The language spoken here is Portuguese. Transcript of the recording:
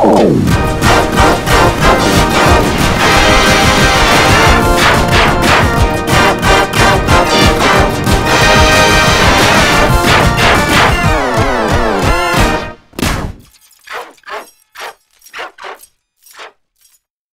Oh.